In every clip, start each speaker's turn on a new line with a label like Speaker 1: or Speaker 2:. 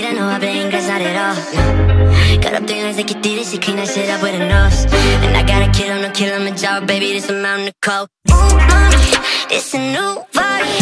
Speaker 1: I know I blame English, not at all no. Got up there like you did it, she clean that shit up with a nose. And I got a kid on no kill on my job, baby, this a mountain of coke Ooh, mommy, this a new body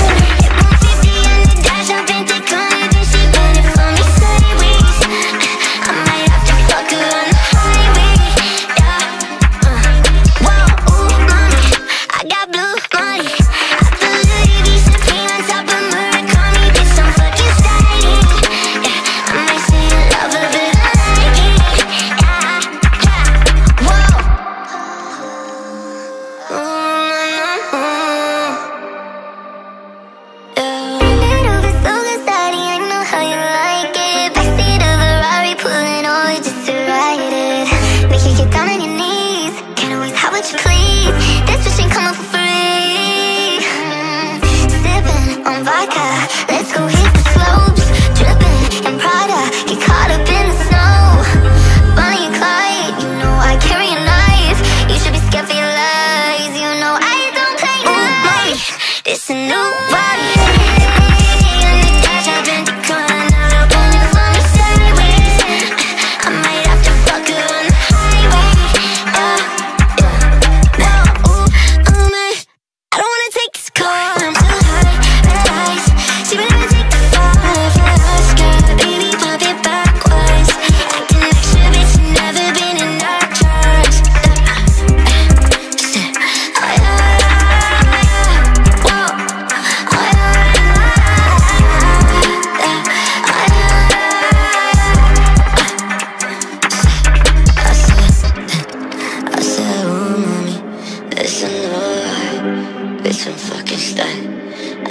Speaker 1: Bitch, I'm fucking stacked.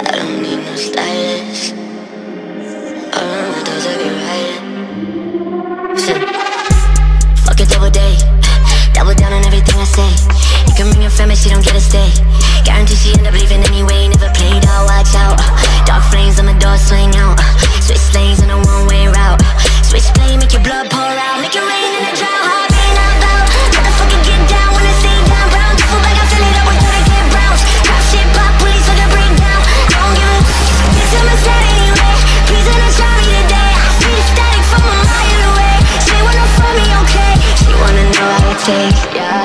Speaker 1: I don't need no stylist. All around my doors, I be riding. Fuck a double day. Double down on everything I say. You can bring your friend, but she don't get a stay. Guarantee she end up leaving anyway. Never played out, watch out. Dark flames on my door, swing out. Switch lanes on a one way route. Switch plane, make your blood pour out. Make it rain in the drought. yeah.